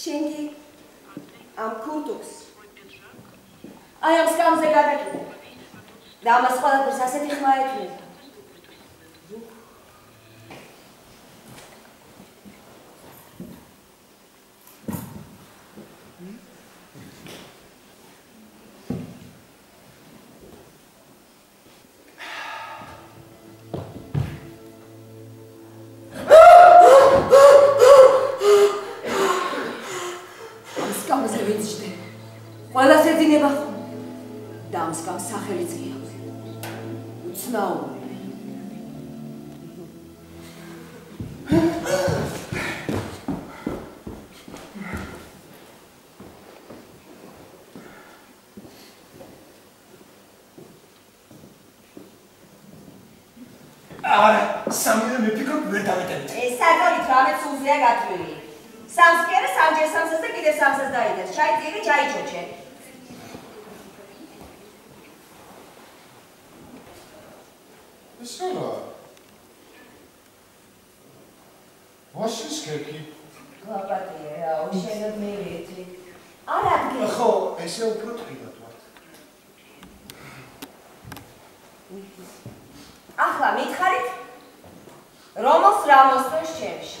შენგი ამ ქურდუქს აი ამ სკამზე გადაკიდე და ამას ყველაფერს ასეთი ხმა ექნება ამასგან სახელიც კი აქვს უცნაური არა, სამივე მიფიქრობ ვერ დავიტევით. ეს საგალით რამეც უძლია გათვლილი. სამს კი არა, სამჯერ სამსას და კიდევ სამსას დაიდას. ჩაიწირი, ჩაიჩოჩე. ეს რა? ვაშის კეკი. ლაპატი რა, უშენო მივიდი. არა გე. ხო, ესე უფრო ტყიბად ვარ. ახლა მითხარით რომოს რამოსწორს ჩემში?